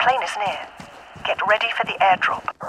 plane is near. Get ready for the airdrop.